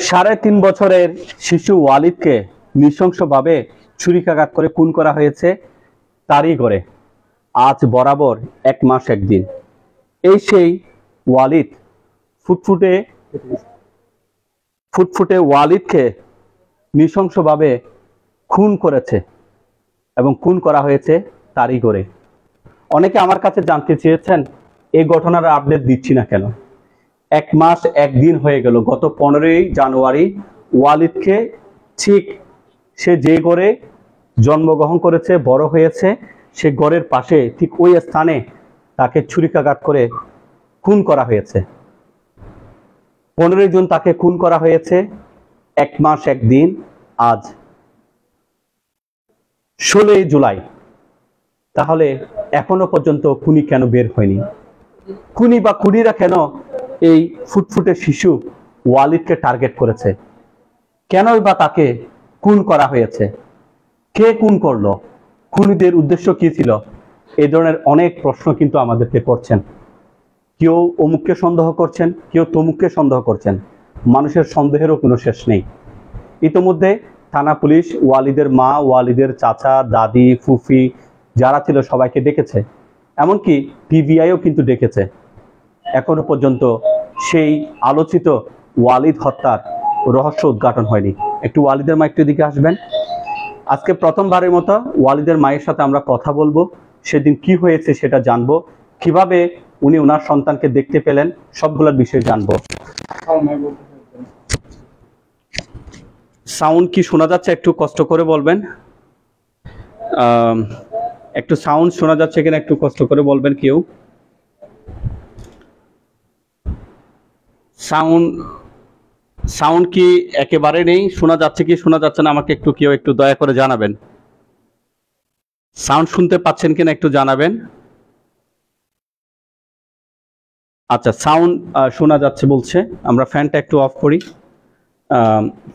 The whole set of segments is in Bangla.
সাড়ে তিন বছরের শিশু ওয়ালিদকে নৃশংসভাবে ছুরিকাঘাত করে খুন করা হয়েছে তারই করে আজ বরাবর এক মাস একদিন। এই সেই ওয়ালিদ ফুটফুটে ফুটফুটে ওয়ালিদকে নৃশংসভাবে খুন করেছে এবং খুন করা হয়েছে তারই করে অনেকে আমার কাছে জানতে চেয়েছেন এই ঘটনার আপডেট দিচ্ছি না কেন? এক মাস একদিন হয়ে গেল। গত পনেরোই জানুয়ারি ওয়ালিদকে ঠিক সে যে গড়ে জন্মগ্রহণ করেছে, বড় হয়েছে, সে গড়ের পাশে ঠিক ওই স্থানে তাকে ছুরিকাঘাত করে খুন করা হয়েছে। পনেরোই জুন তাকে খুন করা হয়েছে, এক মাস একদিন আজ। ষোলোই জুলাই। তাহলে এখনও পর্যন্ত খুনি কেন বের হয়নি? খুনি বা খুনিরা কেন এই ফুটফুটে শিশু ওয়ালিদকে টার্গেট করেছে। কেনই বা তাকে খুন করা হয়েছে? কে খুন করল? খুনিদের উদ্দেশ্য কি ছিল? এই ধরনের অনেক প্রশ্ন কিন্তু আমাদেরকে করছেন। কেউ অমুককে সন্দেহ করছেন, কেউ তমুককে সন্দেহ করছেন। মানুষের সন্দেহেরও কোনো শেষ নেই। ইতোমধ্যে থানা পুলিশ ওয়ালিদের মা, ওয়ালিদের চাচা, দাদি, ফুফি, যারা ছিল সবাইকে ডেকেছে। এমনকি পিবিআইও কিন্তু ডেকেছে। এখনও পর্যন্ত সেই আলোচিত ওয়ালিদ হত্যার রহস্য উদ্ঘাটন হয়নি। একটু ওয়ালিদের মা একটু দিকে আসবেন। আজকে প্রথমবারের মতো ওয়ালিদের মায়ের সাথে আমরা কথা বলব। সেদিন কি হয়েছে সেটা জানব। কীভাবে উনি ওনার সন্তানকে দেখতে পেলেন, সবগুলোর বিষয়ে জানব। সাউন্ড কি শোনা যাচ্ছে একটু কষ্ট করে বলবেন? একটু সাউন্ড শোনা যাচ্ছে কিনা একটু কষ্ট করে বলবেন কেউ। সাউন্ড সাউন্ড কি একেবারে নেই? শোনা যাচ্ছে কি, শোনা যাচ্ছে না? আমাকে একটু কেউ একটু দয়া করে জানাবেন। সাউন্ড শুনতে পাচ্ছেন কিনা একটু জানাবেন? আচ্ছা সাউন্ড শোনা যাচ্ছে বলছে। আমরা ফ্যানটা একটু অফ করি।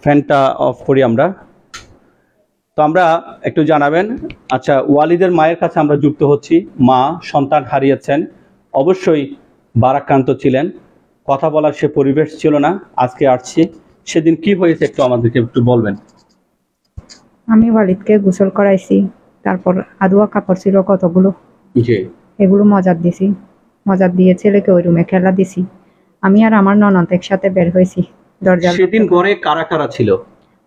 ফ্যানটা অফ করি আমরা। তো আমরা একটু জানাবেন। আচ্ছা ওয়ালিদের মায়ের কাছে আমরা যুক্ত হচ্ছি। মা সন্তান হারিয়েছেন। অবশ্যই বারাক্রান্ত ছিলেন। কথা বলার সে পরিবেশ ছিল না। আজকে আসছি। সেদিন কি হয়েছে একটু আমাদেরকে একটু বলবেন? আমি ওয়ালিদকে গোসল করাইছি তারপর আদুয়া কাপড় ছিল কতগুলো? জি। এগুলো মজার দিছি। মজার দিয়ে ছেলেকে ওই রুমে খেলা দিছি। আমি আর আমার ননদ একসাথে বের হয়েছি। দরজা সেদিন ঘরে কারা কারা ছিল?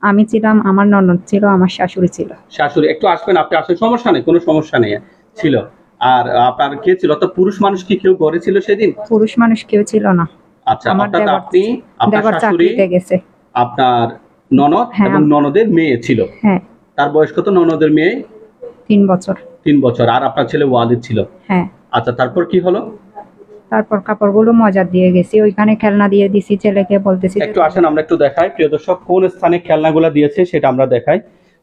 আমি ছিলাম আমার ননদ ছিল আমার শাশুড়ি ছিল। শাশুড়ি একটু আসবেন আপনি আসেন সমস্যা নেই কোনো সমস্যা নেই ছিল। আর আপনার কে ছিল? তো পুরুষ মানুষ কি কেউ ঘরে ছিল সেদিন? পুরুষ মানুষ কেউ ছিল না। আচ্ছা অর্থাৎ আপনি আপনার শাশুড়ি আপনার ননদ হ্যাঁ, এবং ননদের মেয়ে ছিল। হ্যাঁ। তার বয়স কত? ননদের মেয়ে? তিন বছর। তিন বছর। আর আপনার ছেলে ওয়ালিদ ছিল। হ্যাঁ। আচ্ছা তারপর কি হলো? তারপর কাপড়গুলো মজার দিয়ে গেছি। ওইখানে খেলনা দিয়ে দিছি ছেলেকে বলতেছি একটু আসেন আমরা একটু দেখাই। প্রিয় দর্শক কোন স্থানে খেলনাগুলো দিয়েছে সেটা আমরা দেখাই।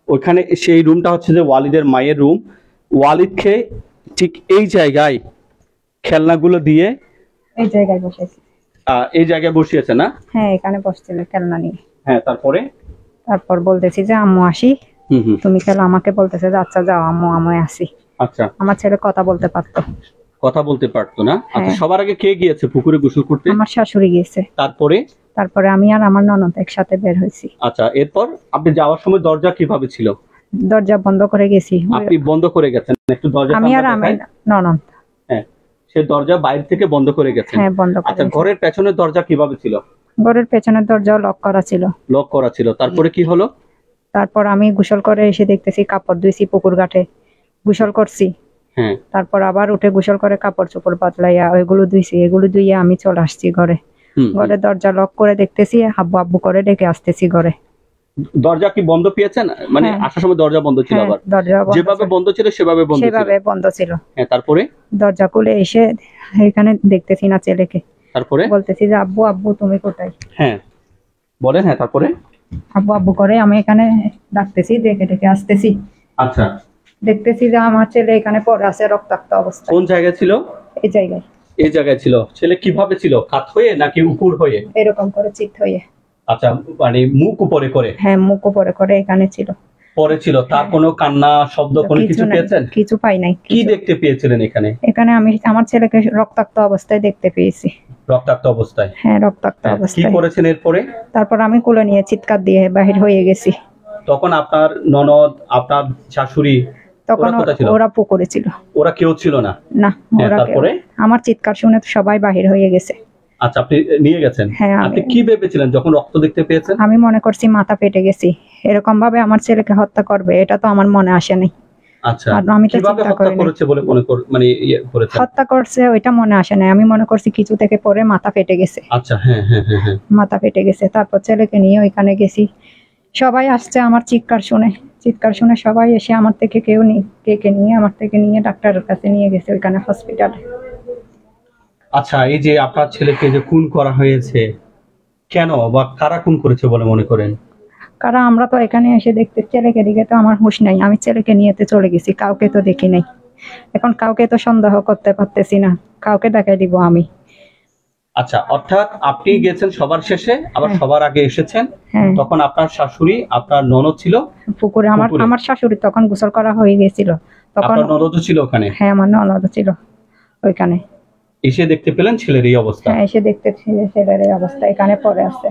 ওইখানে সেই রুমটা হচ্ছে যে ওয়ালিদের মায়ের রুম। ওয়ালিদকে ঠিক এই জায়গায় খেলনাগুলো দিয়ে এই জায়গায় বসেছি। এই জায়গায় বসিয়েছে না? হ্যাঁ এখানে বসছিল খেলনা নিয়ে। হ্যাঁ তারপরে? তারপর বলতেছি যে আম্মু আসি। তুমি খেলো আমাকে বলতেছে যে আচ্ছা যাও আম্মু আমি আসি। আচ্ছা। আমার ছেলে কথা বলতে পারতো। কথা বলতে পারতো না? আচ্ছা হ্যাঁ। সবার আগে কে গিয়েছে পুকুরে গোসল করতে? আমার শাশুড়ি গিয়েছে। তারপরে? তারপরে আমি আর আমার ননদ একসাথে বের হয়েছি। আচ্ছা এরপর? আপনি যাওয়ার সময় দরজা কীভাবে ছিল? দরজা বন্ধ করে গেছি। আপনি বন্ধ করে গেছেন একটু দরজা আমি আর আমি ননদ। সে দরজা বাইরে থেকে বন্ধ করে হ্যাঁ বন্ধ করে আচ্ছা ঘরের পেছনের দরজা কীভাবে ছিল? ঘরের পেছনের দরজাও লক করা ছিল। লক করা ছিল। তারপরে কি হলো? তারপর আমি গোসল করে এসে দেখতেছি কাপড় ধুইছি পুকুর ঘাটে। গোসল করছি। হ্যাঁ। তারপর আবার উঠে গোসল করে কাপড় চোপড় পাতলাইয়া ওইগুলো ধুইছি। এগুলো ধুইয়ে আমি চলে আসছি ঘরে। ঘরে দরজা লক করে দেখতেছি আব্বু আব্বু করে ডেকে আসতেছি ঘরে। দরজা কি বন্ধ পেয়েছেন? মানে হ্যাঁ। আসার সময় দরজা বন্ধ ছিল হ্যাঁ, আবার? যেভাবে বন্ধ ছিল সেভাবে বন্ধ ছিল। সেভাবে বন্ধ ছিল। হ্যাঁ তারপরে? দরজা খুলে এসে এখানে দেখতেছি না ছেলেকে। তারপরে? বলতেছি যে আব্বু আব্বু তুমি কোথায়? হ্যাঁ। বলেন হ্যাঁ তারপরে? আব্বু আব্বু করে আমি এখানে ডাকতেছি ডেকে ডেকে আসতেছি। আচ্ছা। দেখতেছি যে আমার ছেলে এখানে পড়ে আছে রক্তাক্ত অবস্থায়। কোন জায়গায় ছিল? এই জায়গায়। এই জায়গায় ছিল। ছেলে কীভাবে ছিল? কাত হয়ে নাকি উপর হয়ে? এরকম করে চিত হয়ে। আচ্ছা মানে মুখ উপরে করে। হ্যাঁ মুখ উপরে করে এখানে ছিল। পড়েছিল তার কোনো কান্না শব্দ কোনো কিছু পেয়েছেন? কিছু পাই নাই কি দেখতে পেয়েছিলেন এখানে? এখানে আমি আমার ছেলেকে রক্তাক্ত অবস্থায় দেখতে পেয়েছি। রক্তাক্ত অবস্থায়? হ্যাঁ রক্তাক্ত হ্যাঁ, কি অবস্থায়। করেছেন এরপরে? তারপর আমি কোলে নিয়ে চিৎকার দিয়ে বাহির হয়ে গেছি। তখন আপনার ননদ আপনার শাশুড়ি তখন ওরা ছিল? পুকুরে ছিল। ওরা কেউ ছিল না? না হ্যাঁ, ওরা তারপরে? আমার চিৎকার শুনে তো সবাই বাহির হয়ে গেছে। আচ্ছা আপনি নিয়ে গেছেন। হ্যাঁ আপনি কি ভেবেছিলেন? যখন রক্ত দেখতে পেয়েছেন? আমি মনে করছি মাথা ফেটে গেছি। এরকম ভাবে আমার ছেলেকে হত্যা করবে এটা তো আমার মনে আসেনি আচ্ছা আমি তো চিন্তা হত্যা করিনি। করেছে বলে মনে মানে ইয়ে হত্যা করছে ওইটা মনে আসে না আমি মনে করছি কিছু থেকে পরে মাথা ফেটে গেছে। আচ্ছা হ্যাঁ হ্যাঁ হ্যাঁ হ্যাঁ। মাথা ফেটে গেছে। তারপর ছেলেকে নিয়ে ওইখানে গেছি। সবাই আসছে আমার চিৎকার শুনে। চিৎকার শুনে সবাই এসে আমার থেকে কেউ নেই। কে কে নিয়ে আমার থেকে নিয়ে ডাক্তারের কাছে নিয়ে গেছে ওইখানে হসপিটালে আচ্ছা এই যে আপনার ছেলেকে যে খুন করা হয়েছে কেন বা কারা খুন করেছে বলে মনে করেন? কারণ আমরা তো এখানে এসে দেখতে ছেলেকে দিকে তো আমার হুঁশ নাই। আমি ছেলেকে নিয়েতে চলে গেছি কাউকে তো দেখি নাই। এখন কাউকে তো সন্দেহ করতে পারতেছি না কাউকে দেখাই দিব আমি। আচ্ছা অর্থাৎ আপনি গেছেন সবার শেষে আবার হ্যাঁ। সবার আগে এসেছেন হ্যাঁ। তখন আপনার শাশুড়ি আপনার ননদ ছিল পুকুরে আমার আমার শাশুড়ি তখন গোসল করা হয়ে গেছিল তখন ননদও ছিল ওখানে? হ্যাঁ আমার ননদ ছিল ওইখানে। এসে দেখতে পেলেন ছেলের এই অবস্থা হ্যাঁ এসে দেখতে ছেলের এই অবস্থা এখানে পড়ে আছে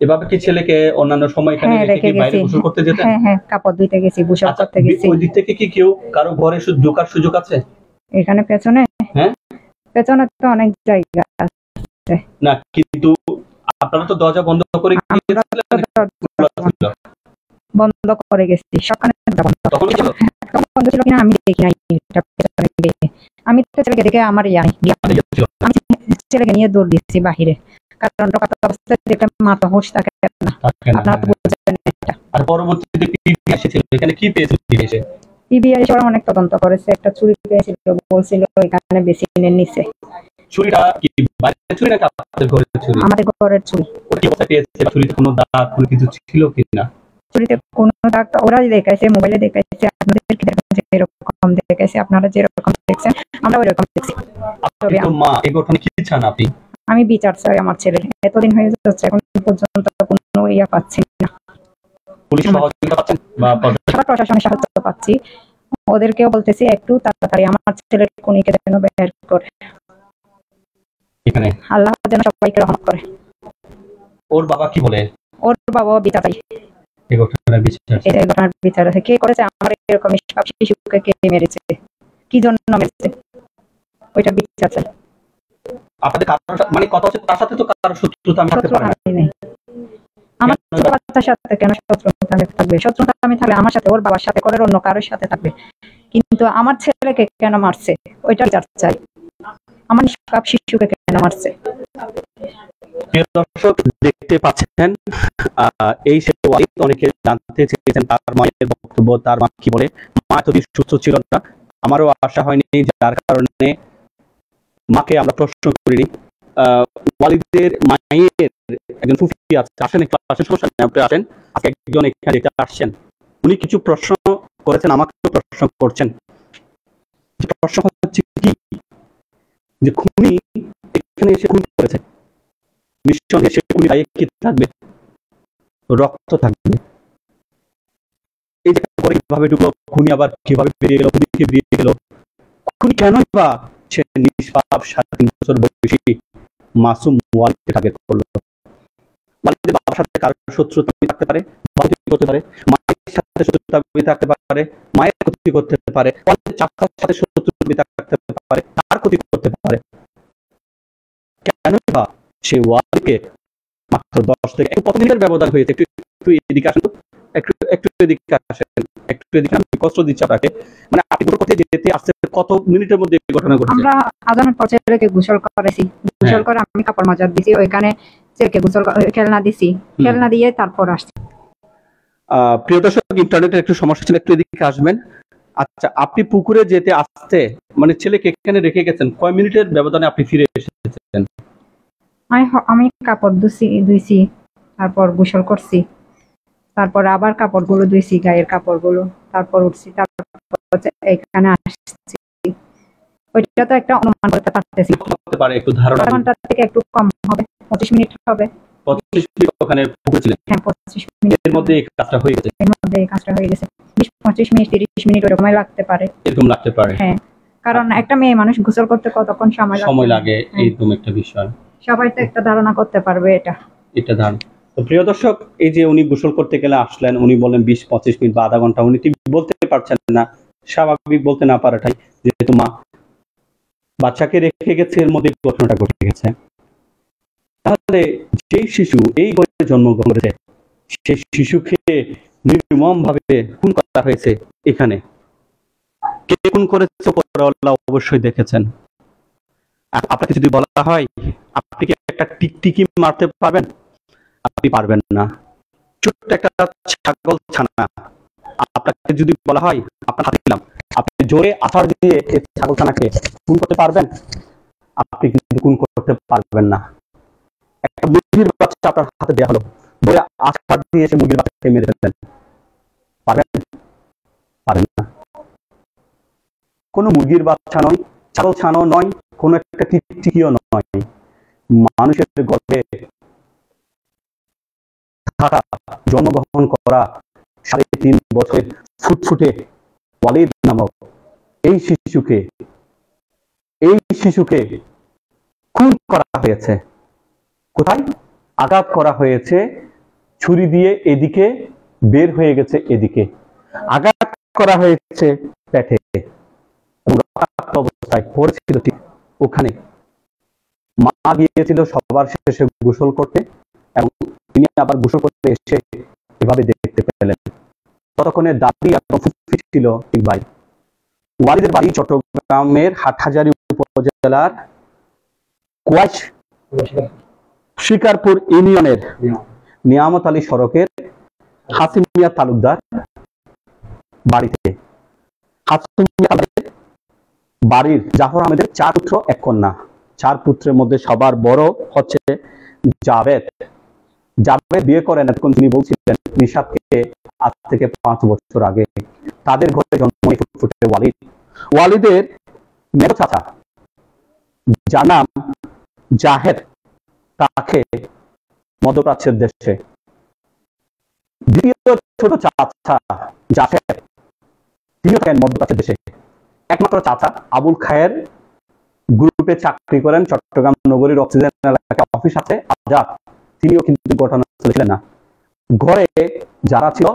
এভাবে কি ছেলেকে অন্যান্য সময় এখানে হ্যাঁ রেখে বাইরে গোসল করতে যেতেন হ্যাঁ হ্যাঁ কাপড় ধুইতে গেছি গোসল আচ্ছা করতে গেছি ওই দিক থেকে কি কেউ কারও ঘরে সু- ঢোকার সুযোগ আছে এখানে পেছনে হ্যাঁ? পেছনে তো অনেক জায়গা আছে। না কিন্তু আপনারা তো দরজা বন্ধ করে। বন্ধ করে গেছি সকালে বন্ধ ছিল? তখন বন্ধ ছিল কিনা আমি দেখি নাই। আমি তো ছেলেকে দেখে আমার ইয়া। আমি ছেলেকে নিয়ে দৌড় দিচ্ছি বাহিরে কারণ রক্ত অবস্থায় দেখলে মাথা হোশ থাকে না। আপনারা তো হ্যাঁ। বুঝছেন এটা। আর পরবর্তীতে পিপি এসেছিল? এখানে কি পেয়েছিল পিপি এসে? পিবিআই সবাই অনেক তদন্ত করেছে একটা চুরি পেয়েছিল বলছিল এখানে বেসিনের নিচে। কি বাইরে নাকি আপনাদের আমাদের ঘরের চুরি। কি পেয়েছে কোনো দাগ কোনো কিছু ছিল কিনা? চুরিতে কোনো দাগ ওরা দেখাইছে মোবাইলে দেখাইছে আপনাদের কি এরকম দেখাইছে আপনারা যেরকম দেখছেন আমরা ওইরকম দেখছি। তো মা এই ঘটনা কি চান আপনি? আমি বিচার চাই আমার ছেলে। এতদিন হয়ে যাচ্ছে এখন পর্যন্ত কোনো ইয়া পাচ্ছি না। পুলিশ সহযোগিতা পাচ্ছেন বা প্রশাসনের সাহায্য পাচ্ছি। ওদেরকেও বলতেছি একটু তাড়াতাড়ি আমার ছেলের কোনিকে যেন বের করে। এখানে। আল্লাহ যেন সবাইকে রহমত করে। ওর বাবা কি বলে? ওর বাবা বিচার চাই। এই ঘটনার বিচার। এই ঘটনার বিচার আছে। কে করেছে? আমার এরকম সব শিশুকে কে মেরেছে? কি জন্য মেরেছে? ওইটা বিচার চাই। আপনাদের সাথে- মানে কথা হচ্ছে তার সাথে তো কারও শত্রুতা আমি থাকতে শত্রু না। আমার বাচ্চার সাথে কেন শত্রুতা থাকবে? শত্রুতা আমি থাকলে আমার সাথে ওর বাবার সাথে করে অন্য কারোর সাথে থাকবে। কিন্তু আমার ছেলেকে কেন মারছে? ওইটা বিচার চাই। আমার সব শিশুকে কেন মারছে? এই মায়ের বক্তব্য, তার মা কি মা আমারও আশা হয়নি, যার কারণে মাকে আমরা প্রশ্ন করিনি। একজন আসেন আসেন একজন আসছেন। উনি কিছু প্রশ্ন করেছেন, আমাকেও প্রশ্ন করছেন। প্রশ্ন হচ্ছে কি? যে খুনি এখানে এসে খুন করেছে। নিঃসন্দেহে সে খুনি গায়ে কি থাকবে? রক্ত থাকবে। এই যে করে কীভাবে ঢুকলো, খুনি আবার কীভাবে বেরিয়ে গেল, খুনিকে বেরিয়ে গেল? খুনি কেনই বা সে নিষ্পাপ সাড়ে তিন বছর বয়সী মাসুম ওয়ালিদকে টার্গেট করল? ওয়ালিদের বাবার সাথে কারোর শত্রুতা থাকতে পারে করতে পারে, মায়ের সাথে শত্রুতা থাকতে পারে, মায়ের ক্ষতি করতে পারে চাচার সাথে শত্রুতা থাকতে পারে, তার ক্ষতি করতে পারে। কেন বা সে ওয়ালকে মাত্র দশ থেকে একটু কত মিনিটের ব্যবধান হয়েছে একটু একটু এদিকে আসেন একটু একটু এদিকে আসেন একটু এদিকে আমি কষ্ট দিচ্ছি আপনাকে। মানে আপনি কোনো কোথায় যেতে আসতে কত মিনিটের মধ্যে এই ঘটনা ঘটেছে? আমরা আজানের পর ছেলেকে গোসল করেছি। গোসল হ্যাঁ। করে আমি কাপড় মাজার দিছি ওইখানে ছেলেকে গোসল খেলনা দিছি। খেলনা দিয়ে তারপর আসছি। প্রিয় দর্শক ইন্টারনেটের একটু সমস্যা ছিল একটু এদিকে আসবেন। আচ্ছা আপনি পুকুরে যেতে আসতে মানে ছেলেকে এখানে রেখে গেছেন কয় মিনিটের ব্যবধানে আপনি ফিরে এসেছেন? আমি আমি কাপড় ধুছি ধুইছি তারপর গোসল করছি। তারপর আবার কাপড়গুলো ধুইছি গায়ের কাপড়গুলো। তারপর উঠছি তারপর এখানে আসছি। ওইটা তো একটা অনুমান করতে পারতেছি। হতে পারে একটু ধারণা ঘণ্টা থেকে একটু কম হবে পঁচিশ মিনিট হবে। পঁচিশ মিনিট ওখানে পুকুরে হ্যাঁ পঁচিশ মিনিট। এর মধ্যে এই কাজটা হয়ে গেছে। এর মধ্যে এই কাজটা হয়ে গেছে। বিশ পঁচিশ মিনিট তিরিশ মিনিট ওরকমই লাগতে পারে। এরকম লাগতে পারে। হ্যাঁ কারণ একটা মেয়ে মানুষ গোসল করতে কতক্ষণ সময় লাগে? সময় লাগে হ্যাঁ। এইরকম একটা বিষয়। সবাই তো একটা ধারণা করতে পারবে এটা। এটা ধান তো প্রিয় দর্শক, এই যে উনি গোসল করতে গেলে আসলেন, উনি বলেন বিশ, পঁচিশ মিনিট বা আধা ঘণ্টা, উনি বলতে পারছেন না। স্বাভাবিক বলতে না পারাটাই, যেহেতু মা বাচ্চাকে রেখে গেছে, এর মধ্যে ঘটনাটা ঘটে গেছে। তাহলে যেই শিশু এই বয়সে জন্মগ্রহণ করেছে, সেই শিশুকে নির্মম ভাবে খুন করা হয়েছে এখানে। কে খুন করেছে অবশ্যই দেখেছেন। আপনাকে যদি বলা হয় আপনি কি একটা টিকটিকি মারতে পারবেন? আপনি পারবেন না। ছোট্ট একটা ছাগল ছানা। আপনাকে যদি বলা হয়, আপনার হাতে দিলাম আপনি জোরে আছাড় দিয়ে এই ছাগল ছানাকে খুন করতে পারবেন? আপনি কিন্তু খুন করতে পারবেন না। একটা মুরগির বাচ্চা আপনার হাতে দেওয়া হলো। জোরে আছাড় দিয়ে এসে মুরগির বাচ্চাকে মেরে ফেলবেন পারবেন? পারেন না। কোনো মুরগির বাচ্চা নয়, ছাগল ছানাও নয়, কোনো একটা টিকটিকিও নয়। মানুষের গর্ভে থাকা, জন্মগ্রহণ করা সাড়ে তিন বছরের ফুটফুটে ওয়ালিদ নামক এই শিশুকে এই শিশুকে খুন করা হয়েছে। কোথায়? আঘাত করা হয়েছে, ছুরি দিয়ে এদিকে, বের হয়ে গেছে এদিকে। আঘাত করা হয়েছে পেটে। অবস্থায় পড়েছিল ঠিক ওখানে। মা গিয়েছিল সবার শেষে গোসল করতে এবং তিনি আবার গোসল করতে এসে এভাবে দেখতে পেলেন। ততক্ষণে দাদি এবং ছিল ঠিক ভাই। ওয়ালিদের বাড়ি চট্টগ্রামের হাটহাজারী উপজেলার কুয়াশ শিকারপুর ইউনিয়নের নিয়ামত আলী সড়কের হাসিমিয়া তালুকদার বাড়িতে। হাসিমিয়া বাড়ির জাফর আহমেদের চার পুত্র, এক কন্যা। চার পুত্রের মধ্যে সবার বড় হচ্ছে জাভেদ। জাভেদ বিয়ে করেন এতক্ষণ তিনি বলছিলেন নিশাদকে আজ থেকে পাঁচ বছর আগে। তাদের ঘরে জন্ম ফুটফুটে ওয়ালিদ। ওয়ালিদের মেজ চাচা, যার নাম জাহেদ, তাকে মধ্যপ্রাচ্যের দেশে। দ্বিতীয় ছোট চাচা জাহেদ, তিনিও থাকেন মধ্যপ্রাচ্যের দেশে। একমাত্র চাচা আবুল খায়ের গ্রুপে চাকরি করেন চট্টগ্রাম নগরীর অক্সিজেন এলাকায় অফিস আছে, আজাদ। তিনিও কিন্তু ঘটনাস্থলে ছিলেন না। ঘরে যারা ছিল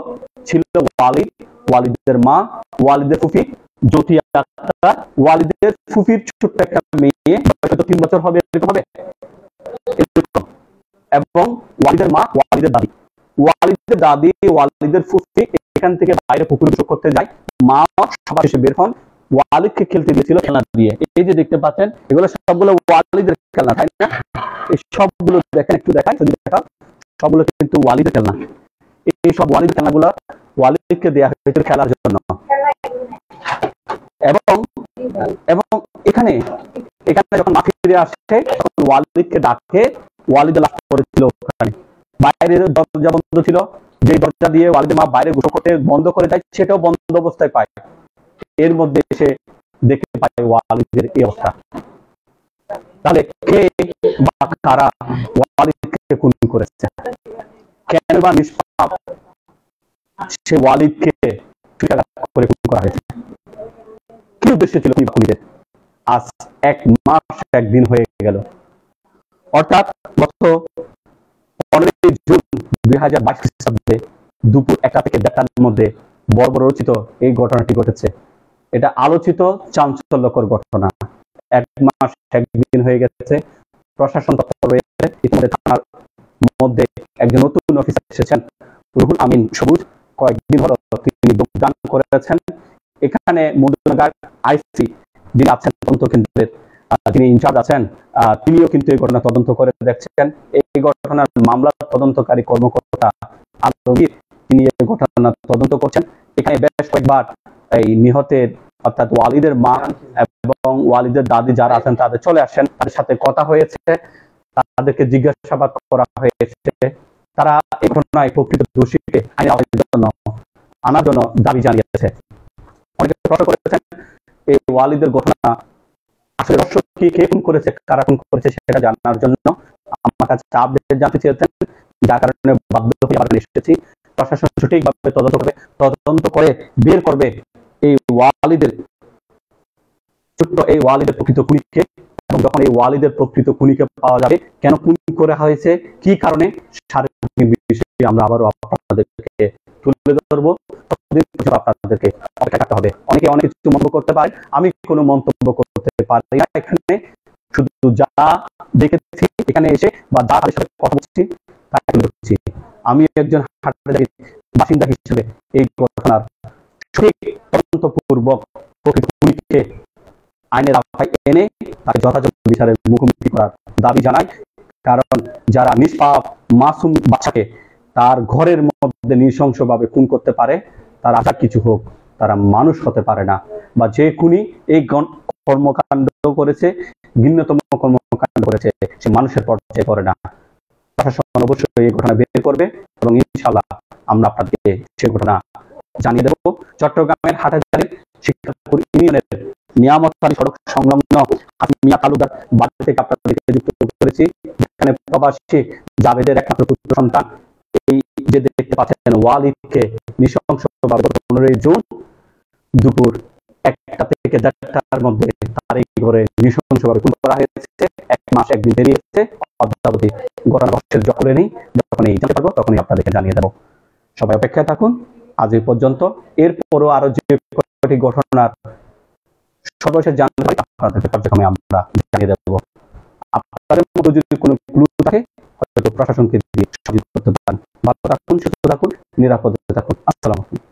ছিল ওয়ালিদ, ওয়ালিদের মা, ওয়ালিদের ফুফি, জ্যোতি আক্তার। ওয়ালিদের ফুফির ছোট্ট একটা মেয়ে, হয়তো তিন বছর হবে, এরকম হবে। এবং ওয়ালিদের মা, ওয়ালিদের দাদি। ওয়ালিদের দাদি, ওয়ালিদের ফুফি এখান থেকে বাইরে পুকুরে করতে যায়। মা সবার শেষে বের হন। ওয়ালিদকে খেলতে গেছিল খেলনা দিয়ে। এই যে দেখতে পাচ্ছেন, এগুলো সবগুলো ওয়ালিদের খেলনা, তাই না? এই সবগুলো দেখেন, একটু দেখায় যদি দেখাও। সবগুলো কিন্তু ওয়ালিদের খেলনা। এই সব ওয়ালিদের খেলনাগুলো ওয়ালিদকে দেওয়া হয়েছিল খেলার জন্য। এবং এবং এখানে এখানে যখন মা ফিরে আসে, তখন ওয়ালিদকে ডাকে, ওয়ালিদ লাভ করেছিল ওখানে। বাইরের দরজা বন্ধ ছিল যে দরজা দিয়ে ওয়ালিদের মা বাইরে গোসল করতে বন্ধ করে দেয়, সেটাও বন্ধ অবস্থায় পায়। এর মধ্যে এসে দেখতে পায় ওয়ালিদের এই অবস্থা। তাহলে কে বা কারা ওয়ালিদকে খুন করেছে? কেন বা নিষ্পাপ সে ওয়ালিদকে করে খুন করা হয়েছে? কি উদ্দেশ্য ছিল বা খুনিদের? আজ এক মাস একদিন হয়ে গেল। অর্থাৎ গত পনেরোই জুন দুই হাজার বাইশ খ্রিস্টাব্দে দুপুর একটা থেকে দেড়টার মধ্যে বর্বরচিত এই ঘটনাটি ঘটেছে। এটা আলোচিত চাঞ্চল্যকর ঘটনা। এক মাস একদিন হয়ে গেছে, প্রশাসন তৎপর রয়েছে, ইতিমধ্যে থানার মধ্যে একজন নতুন অফিসার এসেছেন, রুহুল আমিন সবুজ। কয়েকদিন হলো তিনি যোগদান করেছেন। এখানে মধুনগর আইসি যিনি আছেন তদন্ত কেন্দ্রের যিনি ইনচার্জ আছেন তিনিও কিন্তু এই ঘটনা তদন্ত করে দেখছেন। এই ঘটনার মামলা তদন্তকারী কর্মকর্তা আলমগীর, তিনি এই ঘটনা তদন্ত করছেন। এখানে বেশ কয়েকবার এই নিহতের, অর্থাৎ ওয়ালিদের মা এবং ওয়ালিদের দাদি যারা আছেন, তাদের চলে আসেন। তাদের সাথে কথা হয়েছে, তাদেরকে জিজ্ঞাসাবাদ করা হয়েছে। তারা এই ঘটনায় প্রকৃত দোষীকে আনার জন্য দাবি জানিয়েছে। অনেকে প্রশ্ন করেছেন, এই ওয়ালিদের ঘটনা আসলে রহস্য কি খুন করেছে, কারা খুন করেছে সেটা জানার জন্য আমার কাছে আপডেট জানতে চেয়েছেন। যার কারণে বাধ্য হয়ে আমরা এসেছি প্রশাসন সঠিকভাবে তদন্ত করবে, তদন্ত করে বের করবে এই ওয়ালিদের ছোট্ট এই ওয়ালিদের প্রকৃত খুনিকে এবং যখন এই ওয়ালিদের প্রকৃত খুনিকে পাওয়া যাবে, কেন খুন করা হয়েছে, কি কারণে আমরা আবারও আপনাদেরকে তুলে ধরবো। আপনাদেরকে অপেক্ষা হবে। অনেকে অনেক কিছু মন্তব্য করতে পারে, আমি কোনো মন্তব্য করতে পারি না এখানে। শুধু যা দেখেছি, এখানে এসে বা যা সাথে কথা বলছি, তাই আমি একজন বাসিন্দা হিসেবে এই ঘটনার সঠিক তদন্তপূর্বক প্রকৃত আইনের আওতায় এনে তাকে যথাযথ বিচারের মুখোমুখি করার দাবি জানাই কারণ যারা নিষ্পাপ, মাসুম বাচ্চাকে তার ঘরের মধ্যে নৃশংসভাবে খুন করতে পারে, তার আশা কিছু হোক, তারা মানুষ হতে পারে না। বা যে খুনি এই কর্মকাণ্ড করেছে ভিন্নতম কর্মকাণ্ড করেছে, সে মানুষের পর্যায়ে পড়ে না। প্রশাসন অবশ্যই এই ঘটনা বের করবে এবং ইনশাল্লাহ আমরা আপনাদেরকে সে ঘটনা জানিয়ে দেব। চট্টগ্রামের হাটাজারির শিক্ষাপুর ইউনিয়নের নিয়ামত সড়ক সংলগ্ন মিয়া তালুকদার বাড়ি থেকে আপনাদেরকে যুক্ত করেছি এখানে প্রবাসী জাভেদের একমাত্র পুত্র সন্তান। এই যে দেখতে পাচ্ছেন, ওয়ালিদকে নৃশংসভাবে পনেরোই জুন দুপুর একটা থেকে দেড়টার মধ্যে তার এই ঘরে নৃশংসভাবে খুন করা হয়েছে। এক মাস একদিন বেরিয়েছে অদ্যাবধি ঘটনা রহস্যের জকরে নেই যখন এই জানতে পারব, তখনই আপনাদেরকে জানিয়ে দেবো। সবাই অপেক্ষায় থাকুন। আজ এই পর্যন্ত। এরপরও আরও যে কয়েকটি ঘটনার সর্বশেষ জানতে আপনাদের কার্যক্রমে আমরা জানিয়ে দেব। আপনাদের মধ্যে যদি কোনো ক্লু থাকে, হয়তো প্রশাসনকে দিয়ে করতে পারেন। ভালো থাকুন, সুস্থ থাকুন, নিরাপদে থাকুন। আসসালামু আলাইকুম।